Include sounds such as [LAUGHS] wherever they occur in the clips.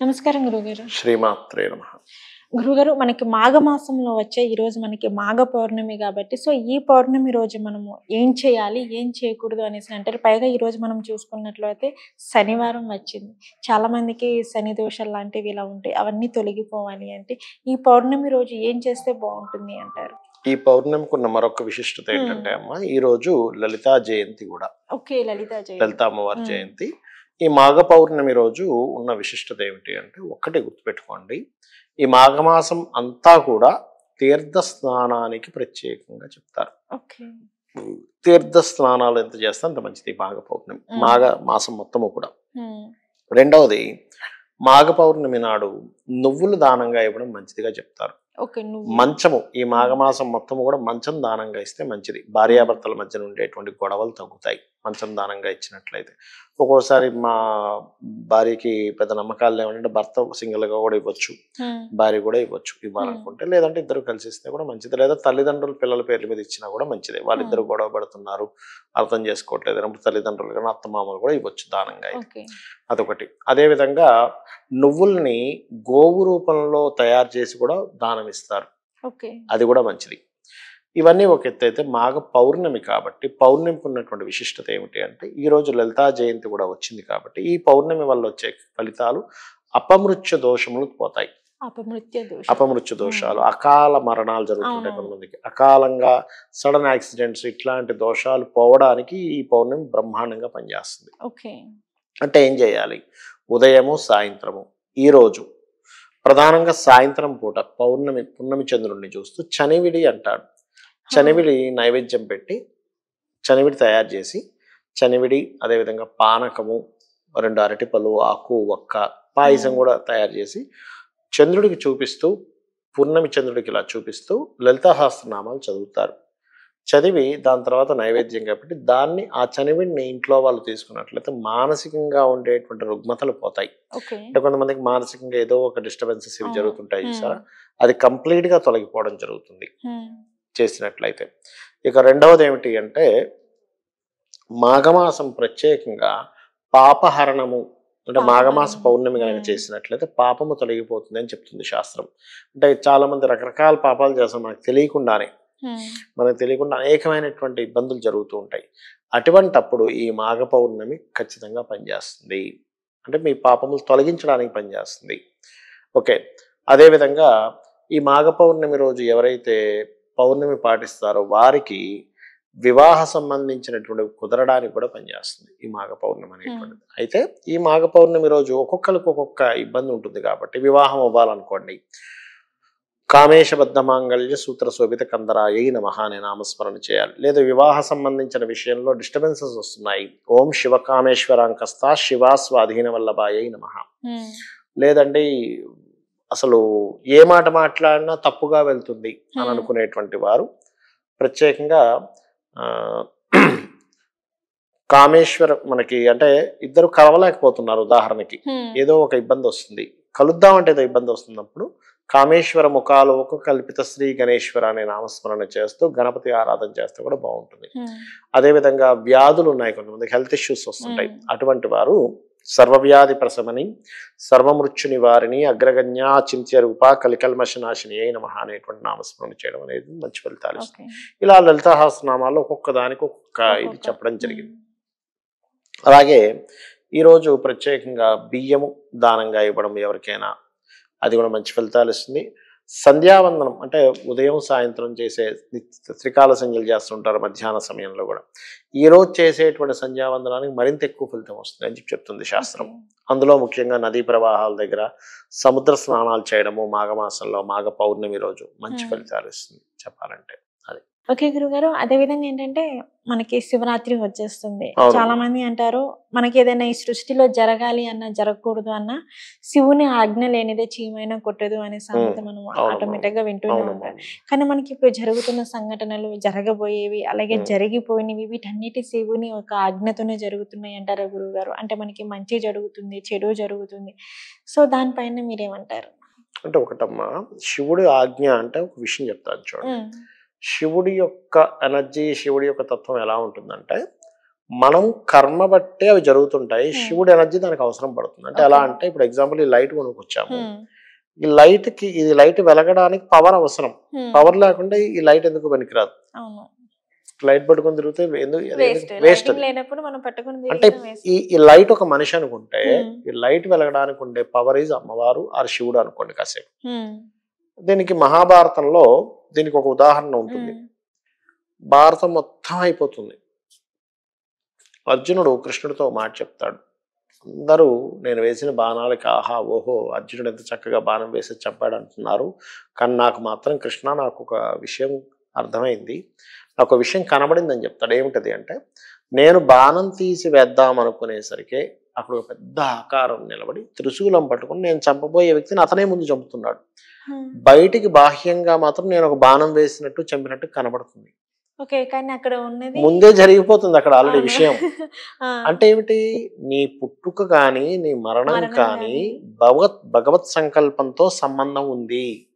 నమస్కారం గురుగారు. శ్రీమాత్రే నమ. గురుగారు మనకి మాఘమాసంలో వచ్చే ఈ రోజు మనకి మాఘ పౌర్ణమి కాబట్టి సో ఈ పౌర్ణమి రోజు మనము ఏం చేయాలి ఏం చేయకూడదు అనేసి అంటారు పైగా ఈ రోజు మనం చూసుకున్నట్లయితే శనివారం వచ్చింది. చాలా మందికి శని దోషాలు లాంటివి ఇలా ఉంటాయి అవన్నీ తొలగిపోవాలి అంటే ఈ పౌర్ణమి రోజు ఏం చేస్తే బాగుంటుంది అంటారు? ఈ పౌర్ణమికి ఉన్న మరొక విశిష్టత ఏంటంటే అమ్మ ఈ రోజు లలితా జయంతి కూడా. ఓకే లలిత జయ లలితా అమ్మవారి మ్మ్. జయంతి. ఈ మాఘ పౌర్ణమి రోజు ఉన్న విశిష్టత ఏమిటి అంటే ఒక్కటి గుర్తుపెట్టుకోండి. ఈ మాఘమాసం అంతా కూడా తీర్థ స్నానానికి ప్రత్యేకంగా చెప్తారు. తీర్థ స్నానాలు ఎంత చేస్తే అంత మంచిది మాఘ పౌర్ణమి. మాఘ మాసం మొత్తము కూడా. రెండవది మాఘ పౌర్ణమి నాడు నువ్వులు దానంగా ఇవ్వడం మంచిదిగా చెప్తారు. మంచము ఈ మాఘమాసం మొత్తం కూడా మంచం దానంగా ఇస్తే మంచిది. భార్యాభర్తల మధ్యన ఉండేటువంటి గొడవలు తగ్గుతాయి. మంచం దానంగా ఇచ్చినట్లయితే. ఒక్కోసారి మా భార్యకి పెద్ద నమ్మకాలు ఏమంటే భర్త single గా కూడా ఇవ్వచ్చు. భార్య కూడా ఇవ్వచ్చు. ఇవ్వాలనుకుంటే లేదంటే ఇద్దరు కలిసి ఇస్తే కూడా మంచిది. లేదా తల్లిదండ్రులు పిల్లల పేర్ల మీద ఇచ్చినా కూడా మంచిదే. వాళ్ళిద్దరు గొడవ పడుతున్నారు అర్థం చేసుకోవట్లేదు అన్నప్పుడు తల్లిదండ్రులు కానీ అత్తమామలు కూడా ఇవ్వచ్చు దానంగా అయితే. అదొకటి. అదేవిధంగా నువ్వుల్ని గోవు రూపంలో తయారు చేసి కూడా దానం ఇస్తారు. అది కూడా మంచిది. ఇవన్నీ ఒక ఎత్తు అయితే మాఘ పౌర్ణమి కాబట్టి పౌర్ణమికి ఉన్నటువంటి విశిష్టత ఏమిటి అంటే ఈ రోజు లలితా జయంతి కూడా వచ్చింది కాబట్టి ఈ పౌర్ణమి వల్ల వచ్చే ఫలితాలు అపమృత్యు దోషములు పోతాయి. అపమృత్య దోషం. అపమృత్యు దోషాలు అకాల మరణాలు జరుగుతుంటాయి. కొంతమందికి. అకాలంగా సడన్ యాక్సిడెంట్స్ ఇట్లాంటి దోషాలు పోవడానికి ఈ పౌర్ణమి బ్రహ్మాండంగా పనిచేస్తుంది. ఓకే. అంటే ఏం చేయాలి? ఉదయము సాయంత్రము. ఈరోజు ప్రధానంగా సాయంత్రం పూట పౌర్ణమి పున్నమి చంద్రుడిని చూస్తూ చనివిడి అంటాడు. చనివిడి నైవేద్యం పెట్టి చనివిడి తయారు చేసి చనివిడి అదేవిధంగా పానకము రెండు అరటిపళ్ళు ఆకు ఒక్క పాయసం. కూడా తయారు చేసి చంద్రుడికి చూపిస్తూ పూర్ణమి చంద్రుడికి ఇలా చూపిస్తూ లలితాహాస్త్రనామాలు చదువుతారు చదివి దాని తర్వాత నైవేద్యం కాబట్టి దాన్ని ఆ చనివిడిని ఇంట్లో వాళ్ళు తీసుకున్నట్లయితే మానసికంగా ఉండేటువంటి రుగ్మతలు పోతాయి అంటే కొంతమందికి మానసికంగా ఏదో ఒక డిస్టర్బెన్సెస్ ఇవి. జరుగుతుంటాయి. చూసారా అది complete గా తొలగిపోవడం జరుగుతుంది చేసినట్లయితే. ఇక రెండవది ఏమిటి అంటే మాఘమాసం ప్రత్యేకంగా పాపహరణము అంటే మాఘమాస. పౌర్ణమి కనుక. చేసినట్లయితే పాపము తొలగిపోతుంది అని చెప్తుంది శాస్త్రం. అంటే చాలా మంది రకరకాల పాపాలు చేస్తాం మనకు తెలియకుండానే. మనకు తెలియకుండా అనేకమైనటువంటి ఇబ్బందులు జరుగుతూ ఉంటాయి. అటువంటప్పుడు ఈ మాఘ పౌర్ణమి ఖచ్చితంగా పనిచేస్తుంది. అంటే మీ పాపములు తొలగించడానికి పనిచేస్తుంది. ఓకే. అదేవిధంగా ఈ మాఘ పౌర్ణమి రోజు ఎవరైతే పౌర్ణమి పాటిస్తారో వారికి వివాహ సంబంధించినటువంటి కుదరడానికి కూడా పనిచేస్తుంది ఈ మాఘ పౌర్ణమి అనేటువంటిది. అయితే ఈ మాఘ పౌర్ణమి రోజు ఒక్కొక్కరికి ఒక్కొక్క ఇబ్బంది ఉంటుంది కాబట్టి వివాహం అవ్వాలనుకోండి. కామేశబద్ధ మాంగళ్య సూత్ర శోభిత కందరాయ నమ అనే నామస్మరణ చేయాలి. లేదా వివాహ సంబంధించిన విషయంలో డిస్టర్బెన్సెస్ వస్తున్నాయి. ఓం శివ కామేశ్వరాంకస్త శివా స్వాధీన వల్లభాయ నమ. ఉమ్, లేదండి అసలు ఏ మాట మాట్లాడినా తప్పుగా వెళ్తుంది అని. అనుకునేటువంటి వారు. ప్రత్యేకంగా ఆ, కామేశ్వర మనకి అంటే ఇద్దరు కలవలేకపోతున్నారు ఉదాహరణకి. ఏదో ఒక ఇబ్బంది వస్తుంది. కలుద్దామంటే ఏదో ఇబ్బంది వస్తున్నప్పుడు కామేశ్వర ముఖాలోక కల్పిత శ్రీ గణేశ్వర అనే నామస్మరణ చేస్తూ గణపతి ఆరాధన చేస్తే కూడా బాగుంటుంది. అదేవిధంగా వ్యాధులు ఉన్నాయి కొంతమంది హెల్త్ ఇష్యూస్ వస్తుంటాయి. అటువంటి వారు సర్వవ్యాధి ప్రసమని సర్వమృత్యు నివారిణి అగ్రగణ్య చింత్య రూప కలికల్మష నాశిని అయిన మహా అనేటువంటి నామస్మరణ చేయడం అనేది మంచి ఫలితాలు ఇస్తుంది. ఇలా లలితాహాసనామాల్లో ఒక్కొక్క దానికి ఒక్కొక్క ఇది చెప్పడం జరిగింది. అలాగే ఈరోజు ప్రత్యేకంగా బియ్యము దానంగా ఇవ్వడం ఎవరికైనా అది కూడా మంచి ఫలితాలు ఇస్తుంది. సంధ్యావందనం అంటే ఉదయం సాయంత్రం చేసే త్రికాల సంధ్యలు చేస్తుంటారు మధ్యాహ్న సమయంలో కూడా ఈ రోజు చేసేటువంటి సంధ్యావందనానికి మరింత ఎక్కువ ఫలితం వస్తుంది అని చెప్పి చెప్తుంది శాస్త్రం. అందులో ముఖ్యంగా నదీ ప్రవాహాల దగ్గర సముద్ర స్నానాలు చేయడము మాఘమాసంలో మాఘ పౌర్ణమి రోజు మంచి. ఫలితాలు ఇస్తుంది చెప్పాలంటే ఓకే గురుగారు అదే విధంగా ఏంటంటే మనకి శివరాత్రి వచ్చేస్తుంది. చాలా మంది అంటారు మనకి ఏదైనా ఈ సృష్టిలో జరగాలి అన్న జరగకూడదు అన్న శివుని ఆజ్ఞ లేనిదే చీమైనా కొట్టదు అనే సామెత మనం. ఆటోమేటిక్గా వింటూనే ఉంటాం. కానీ మనకి ఇప్పుడు జరుగుతున్న సంఘటనలు జరగబోయేవి అలాగే. జరిగిపోయినవి వీటన్నిటి శివుని ఒక ఆజ్ఞతోనే జరుగుతున్నాయి అంటారా గురువు గారు అంటే మనకి మంచి జరుగుతుంది చెడు జరుగుతుంది. సో దానిపైన మీరేమంటారు? అంటే ఒకటమ్మా శివుడి ఆజ్ఞ అంటే ఒక విషయం చెప్తాను చూడండి. శివుడి యొక్క ఎనర్జీ శివుడి యొక్క తత్వం ఎలా ఉంటుందంటే మనం కర్మ బట్టే అవి జరుగుతుంటాయి. శివుడు ఎనర్జీ దానికి అవసరం పడుతుంది అంటే ఎలా. అంటే ఇప్పుడు ఎగ్జాంపుల్ ఈ లైట్ కొనుక్కొచ్చాము. ఈ లైట్కి ఇది లైట్ వెలగడానికి పవర్ అవసరం. పవర్ లేకుండా ఈ లైట్ ఎందుకు పనికిరాదు లైట్ పట్టుకొని తిరిగితే వేస్ట్ అంటే. ఈ ఈ లైట్ ఒక మనిషి అనుకుంటే. ఈ లైట్ వెలగడానికి ఉండే పవర్ ఈజ్ అమ్మవారు ఆర్ శివుడు అనుకోండి కాసేపు. దీనికి మహాభారతంలో దీనికి ఒక ఉదాహరణ ఉంటుంది. భారతం మొత్తం అయిపోతుంది. అర్జునుడు కృష్ణుడితో మాట చెప్తాడు. అందరూ నేను వేసిన బాణాలకి ఆహా ఓహో అర్జునుడు ఎంత చక్కగా బాణం వేసి చంపాడు అంటున్నారు. కానీ నాకు మాత్రం కృష్ణ నాకు ఒక విషయం అర్థమైంది. నాకు ఒక విషయం కనబడిందని చెప్తాడు. ఏమిటది అంటే నేను బాణం తీసి వేద్దాం అనుకునేసరికి అక్కడ ఒక పెద్ద ఆకారం నిలబడి త్రిశూలం పట్టుకుని నేను చంపబోయే వ్యక్తిని అతనే ముందు చంపుతున్నాడు. బయటికి బాహ్యంగా మాత్రం నేను ఒక బాణం వేసినట్టు చంపినట్టు కనబడుతుంది. ముందే జరిగిపోతుంది అక్కడ ఆల్రెడీ. విషయం. [LAUGHS] అంటే ఏమిటి? నీ పుట్టుక కానీ నీ మరణం కానీ. భగవత్ భగవత్ సంకల్పంతో సంబంధం ఉంది.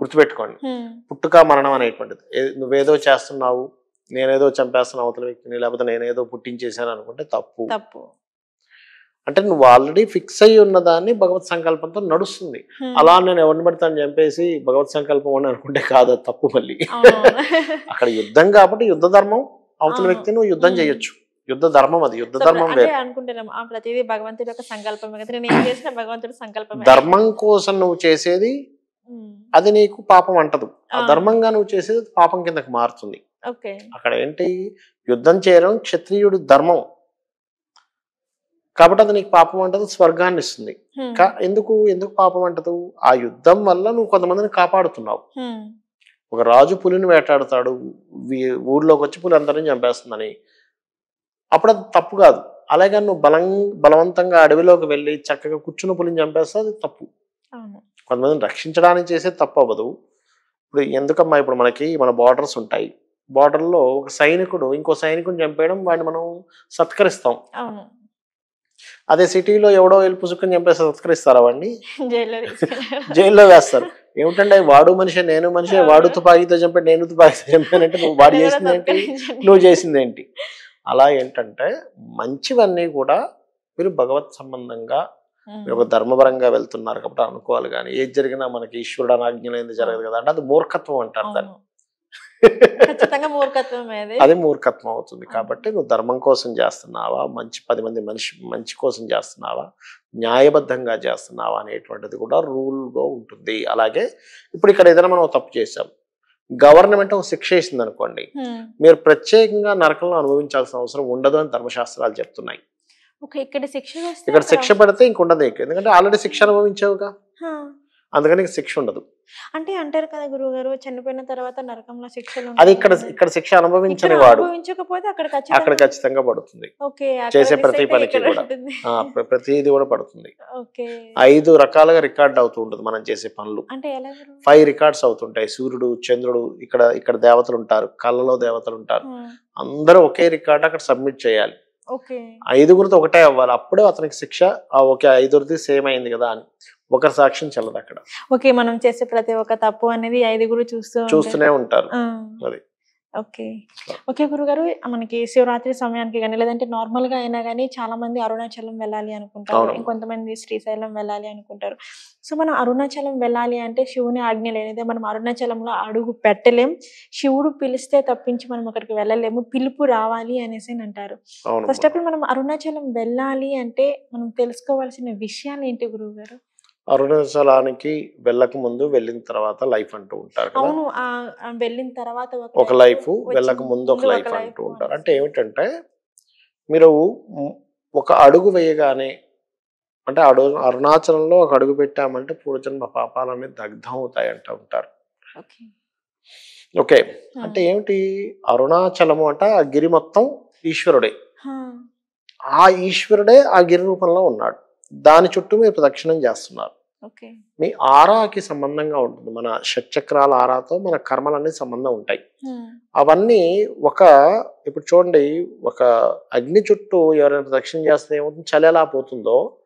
గుర్తుపెట్టుకోండి. హ్మ్. పుట్టుక మరణం అనేటువంటిది. నువ్వేదో చేస్తున్నావు నేనేదో చంపేస్తున్నా అవతల వ్యక్తిని లేకపోతే నేనేదో పుట్టించేశాను అనుకుంటే తప్పు. తప్పు. అంటే నువ్వు ఆల్రెడీ ఫిక్స్ అయి ఉన్న దాన్ని భగవత్ సంకల్పంతో నడుస్తుంది. అలా నేను ఎవరిని పడతాను చంపేసి భగవత్ సంకల్పం అని అనుకుంటే కాదు తప్పు మళ్ళీ. [LAUGHS] అక్కడ యుద్ధం కాబట్టి యుద్ధ ధర్మం అవతల. వ్యక్తి నువ్వు యుద్ధం. చేయొచ్చు యుద్ధ ధర్మం అది యుద్ధ ధర్మం అనుకుంటున్నాం ప్రతిదీ భగవంతుడి యొక్క సంకల్పమే నేను ఏం చేసినా భగవంతుడి సంకల్పమే ధర్మం కోసం నువ్వు చేసేది. అది నీకు పాపం అంటదు ఆ. ధర్మంగా నువ్వు చేసేది పాపం కిందకి మారుతుంది అక్కడ ఏంటి యుద్ధం చేయడం క్షత్రియుడి ధర్మం కాబట్టి అది నీకు పాపం అంటదు స్వర్గాన్ని ఇస్తుంది ఎందుకు ఎందుకు పాపం అంటదు? ఆ యుద్ధం వల్ల నువ్వు కొంతమందిని కాపాడుతున్నావు. ఒక రాజు పులిని వేటాడుతాడు ఊర్లోకి వచ్చి పులి అందరిని చంపేస్తుందని. అప్పుడు అది తప్పు కాదు. అలాగే నువ్వు బలం బలవంతంగా అడవిలోకి వెళ్ళి చక్కగా కూర్చున్న పులిని చంపేస్తే అది తప్పు. కొంతమందిని రక్షించడానికి చేసే తప్పు అవ్వదు. ఇప్పుడు ఎందుకమ్మా ఇప్పుడు మనకి మన బార్డర్స్ ఉంటాయి. బార్డర్లో ఒక సైనికుడు ఇంకో సైనికుడిని చంపేయడం వాడిని మనం సత్కరిస్తాం. అదే సిటీలో ఎవడో వెళ్ళి పుసుకుని చంపేస్తే సత్కరిస్తారా వాడిని? జైల్లో వేస్తారు. ఏమిటంటే వాడు మనిషి నేను మనిషి వాడు తుపాకీతో చంపాడు నేను తుపాకీతో చంపానంటే నువ్వు వాడు చేసింది ఏంటి. నువ్వు చేసింది ఏంటి? అలా ఏంటంటే మంచివన్నీ కూడా మీరు భగవత్ సంబంధంగా. మీరు ఒక ధర్మపరంగా వెళ్తున్నారు కాబట్టి అనుకోవాలి కానీ ఏది జరిగినా మనకి ఈశ్వరుడు అనాజ్ఞలైంది జరగదు కదా అంటే అది మూర్ఖత్వం అంటారు దాన్ని. అది. మూర్ఖత్వం అవుతుంది కాబట్టి నువ్వు ధర్మం కోసం చేస్తున్నావా? మంచి పది మంది మనిషి మంచి కోసం చేస్తున్నావా? న్యాయబద్ధంగా చేస్తున్నావా? అనేటువంటిది కూడా రూల్గా ఉంటుంది. అలాగే ఇప్పుడు ఇక్కడ ఏదైనా మనం తప్పు చేసాం గవర్నమెంట్ ఒక శిక్ష వేసింది అనుకోండి. మీరు ప్రత్యేకంగా నరకంలో అనుభవించాల్సిన అవసరం ఉండదు అని ధర్మశాస్త్రాలు చెప్తున్నాయి. ఇక్కడ శిక్ష పడితే ఇంకుండదు ఇక. ఎందుకంటే ఆల్రెడీ శిక్ష అనుభవించావుగా. అందుకని శిక్ష ఉండదు. అంటే అంటారు కదా గురువు గారు చనిపోయిన తర్వాత నరకంలో శిక్షలు అది ఇక్కడ. ఇక్కడ శిక్ష అనుభవించని వాడు. అక్కడ ఖచ్చితంగా పడుతుంది. చేసే ప్రతి పనికి కూడా. ప్రతిదీ కూడా పడుతుంది. ఐదు రకాలుగా రికార్డ్ అవుతూ ఉంటుంది మనం చేసే పనులు? ఫైవ్ రికార్డ్స్ అవుతుంటాయి. సూర్యుడు చంద్రుడు ఇక్కడ ఇక్కడ దేవతలు ఉంటారు కళ్ళలో దేవతలు ఉంటారు. అందరూ ఒకే రికార్డ్ అక్కడ సబ్మిట్ చేయాలి. ఓకే. ఐదుగురితో ఒకటే అవ్వాలి. అప్పుడే అతనికి శిక్ష ఆ, ఓకే ఐదుగురిది సేమ్ అయింది కదా అని. ఒకరి సాక్ష్యం చెల్లదు అక్కడ. ఓకే మనం చేసే ప్రతి ఒక్క తప్పు అనేది ఐదుగురు చూస్తూ. చూస్తూనే ఉంటారు. అది. ఓకే. ఓకే గురుగారు మనకి శివరాత్రి సమయానికి కానీ లేదంటే నార్మల్గా అయినా కానీ చాలా మంది అరుణాచలం వెళ్ళాలి అనుకుంటారు. ఇంకొంతమంది శ్రీశైలం వెళ్ళాలి అనుకుంటారు. సో మనం అరుణాచలం వెళ్ళాలి అంటే శివుని ఆజ్ఞ లేనిదే మనం అరుణాచలంలో అడుగు పెట్టలేం. శివుడు పిలిస్తే తప్పించి మనం అక్కడికి వెళ్ళలేము. పిలుపు రావాలి అనేసి అని అంటారు. ఫస్ట్ ఆఫ్ ఆల్ మనం అరుణాచలం వెళ్ళాలి అంటే మనం తెలుసుకోవాల్సిన విషయాలు ఏంటి గురువు గారు అరుణాచలానికి వెళ్ళక ముందు వెళ్ళిన తర్వాత లైఫ్ అంటూ ఉంటారు అవును. వెళ్ళిన తర్వాత ఒక లైఫ్ వెళ్ళక ముందు ఒక లైఫ్ అంటూ ఉంటారు. అంటే ఏమిటంటే మీరు ఒక అడుగు వేయగానే అంటే అడుగు అరుణాచలంలో ఒక అడుగు పెట్టామంటే పూర్వజన్మ పాపాలన్నీ దగ్ధం అవుతాయి అంటూ ఉంటారు. ఓకే. అంటే ఏమిటి? అరుణాచలము అంటే ఆ గిరి మొత్తం ఈశ్వరుడే. ఆ ఈశ్వరుడే ఆ గిరి రూపంలో ఉన్నాడు. దాని చుట్టూ మీరు ప్రదక్షిణం చేస్తున్నారు. మీ ఆరాకి సంబంధంగా ఉంటుంది. మన షట్చక్రాల ఆరాతో మన కర్మలన్నీ సంబంధం ఉంటాయి. అవన్నీ ఒక ఇప్పుడు చూడండి ఒక అగ్ని చుట్టూ ఎవరైనా ప్రదక్షిణ చేస్తే ఏమవుతుంది? చలి ఎలా పోతుందో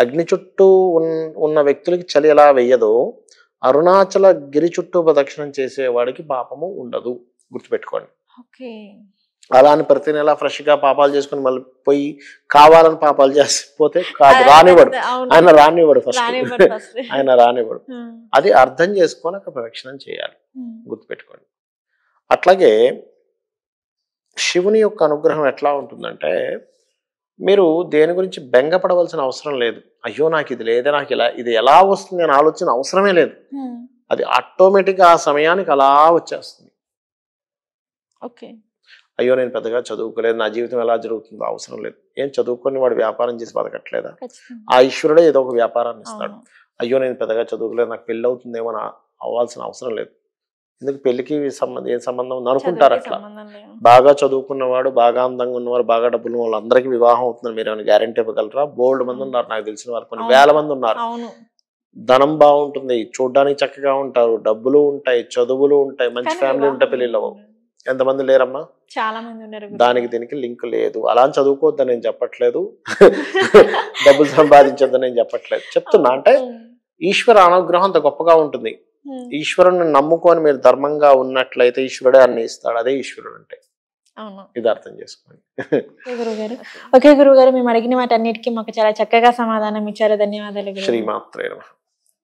అగ్ని చుట్టూ ఉన్- ఉన్న వ్యక్తులకి చలి ఎలా వెయ్యదో అరుణాచల గిరి చుట్టూ ప్రదక్షిణం చేసేవాడికి పాపము ఉండదు. గుర్తుపెట్టుకోండి. అలా అని ప్రతి నెల ఫ్రెష్గా పాపాలు చేసుకుని మళ్ళీ పోయి కావాలని పాపాలు చేసిపోతే కాదు రానివ్వడు. ఆయన రానివ్వడు ఫస్ట్. [LAUGHS] ఆయన రానివ్వడు. అది అర్థం చేసుకొని అక్కడ ప్రదక్షిణం చేయాలి. గుర్తుపెట్టుకోండి. అట్లాగే శివుని యొక్క అనుగ్రహం ఎట్లా ఉంటుందంటే మీరు దేని గురించి బెంగపడవలసిన అవసరం లేదు. అయ్యో నాకు ఇది లేదే నాకు ఇలా ఇది ఎలా వస్తుంది అని ఆలోచన అవసరమే లేదు. అది ఆటోమేటిక్గా ఆ సమయానికి అలా వచ్చేస్తుంది. ఓకే. అయ్యో నేను పెద్దగా చదువుకోలేదు నా జీవితం ఎలా జరుగుతుందో అవసరం లేదు. ఏం చదువుకొని వాడు వ్యాపారం చేసి బతకట్లేదా? ఆ ఈశ్వరుడే ఏదో ఒక వ్యాపారాన్ని ఇస్తాడు. అయ్యో నేను పెద్దగా చదువుకోలేదు నాకు పెళ్ళి అవుతుందేమో అవ్వాల్సిన అవసరం లేదు. ఎందుకు పెళ్ళికి సంబంధం ఏం సంబంధం ఉంది? అనుకుంటారు అట్లా. బాగా చదువుకున్నవాడు బాగా అందంగా ఉన్నవారు బాగా డబ్బులు ఉన్న వాళ్ళందరికీ వివాహం అవుతుందని మీరు ఏమైనా గ్యారంటీ ఇవ్వగలరా? బోల్డ్ మంది ఉన్నారు నాకు తెలిసిన వారు కొన్ని. వేల మంది ఉన్నారు. ధనం బాగుంటుంది చూడ్డానికి చక్కగా ఉంటారు డబ్బులు ఉంటాయి చదువులు ఉంటాయి మంచి ఫ్యామిలీ ఉంటే వివాహం పెళ్ళిళ్ళు అవ్వవు. ఎంతమంది లేరమ్మా? చాలా మంది ఉన్నారు గురువు దానికి గారు. దీనికి లింక్ లేదు. అలా చదువుకోవద్దని నేను చెప్పట్లేదు. [LAUGHS] డబ్బులు సంపాదించొద్దని నేను చెప్పట్లేదు. చెప్తున్నా అంటే ఈశ్వర అనుగ్రహం అంత గొప్పగా ఉంటుంది. ఈశ్వరుని నమ్ముకొని మీరు ధర్మంగా ఉన్నట్లయితే ఈశ్వరుడే అన్ని ఇస్తాడు. అదే ఈశ్వరుడు అంటే. ఇది అర్థం చేసుకోండి. ఓకే గురుగారు ఓకే గురుగారు మేము అడిగిన వాటి అన్నిటికీ మాకు చాలా చక్కగా సమాధానం ఇచ్చారు. ధన్యవాదాలు గురుగారు. శ్రీమాత్రే నమః.